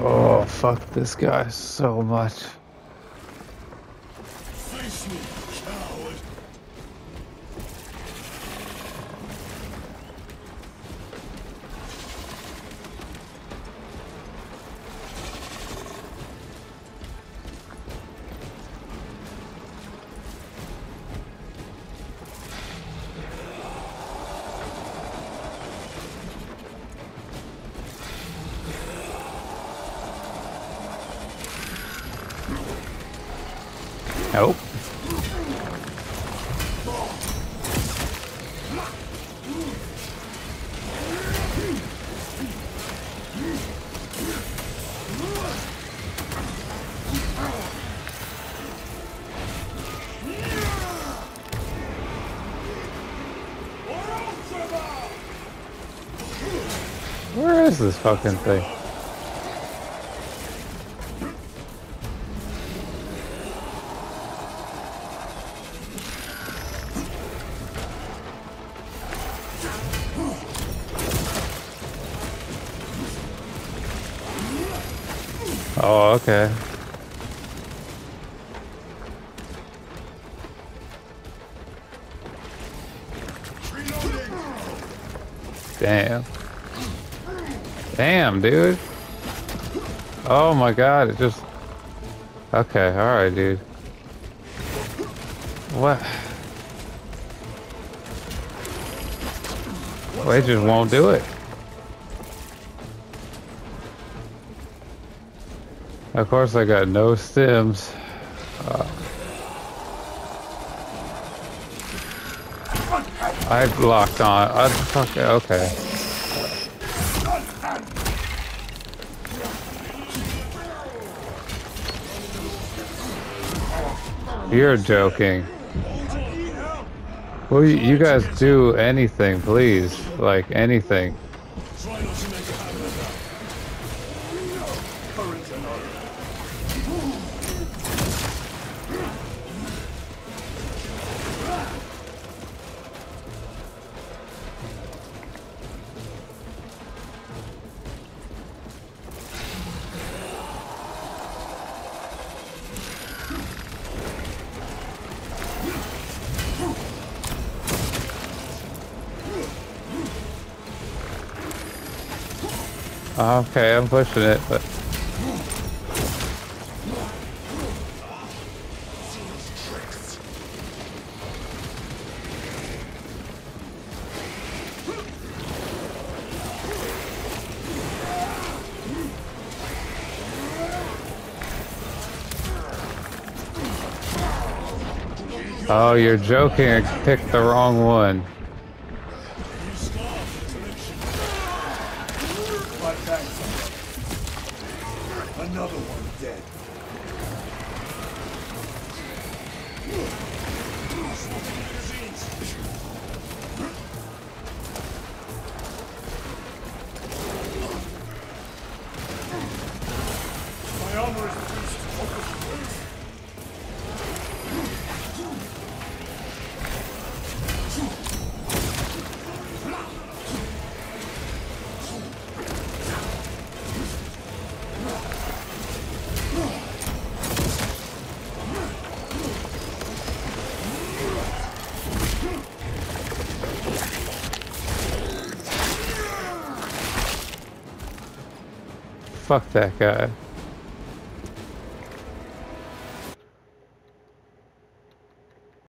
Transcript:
Oh, fuck this guy so much. Nope. Where is this fucking thing? Oh, okay. Damn. Damn, dude. Oh my god, it just... Okay, alright, dude. What? Well, it just won't do it. Of course, I got no stims. Uh, I locked on. I, fuck, okay. You're joking. Will you, you guys do anything, please? Like anything. Ah, okay, I'm pushing it, but Oh, you're joking. I picked the wrong one. Another one dead. My armor is Fuck that guy.